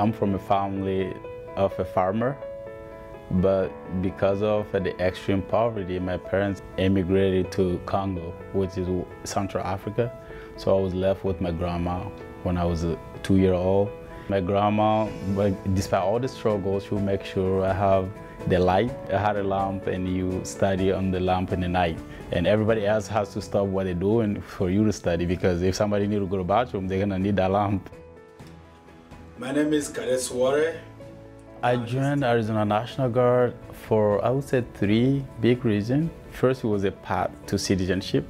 I'm from a family of a farmer, but because of the extreme poverty, my parents emigrated to Congo, which is Central Africa. So I was left with my grandma when I was two year old. My grandma, despite all the struggles, she would make sure I have the light. I had a lamp and you study on the lamp in the night. And everybody else has to stop what they're doing for you to study because if somebody need to go to the bathroom, they're gonna need that lamp. My name is Cadet Souare. I joined Arizona National Guard for, I would say, three big reasons. First, it was a path to citizenship.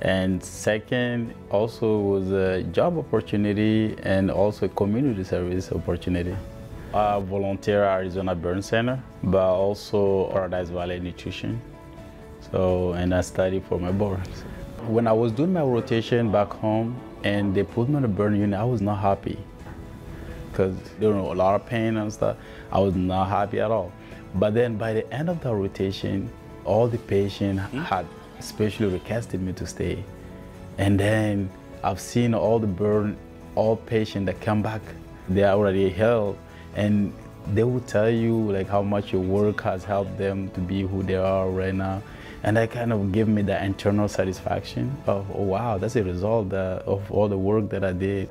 And second, also was a job opportunity and also a community service opportunity. I volunteer at Arizona Burn Center, but also Paradise Valley Nutrition. So, and I study for my board. When I was doing my rotation back home and they put me on the burn unit, I was not happy because there was a lot of pain and stuff. I was not happy at all. But then by the end of the rotation, all the patients mm -hmm. had especially requested me to stay. And then I've seen all the burn, all patients that come back, they are already healed and they will tell you like how much your work has helped them to be who they are right now and that kind of gave me the internal satisfaction of oh wow that's a result of all the work that i did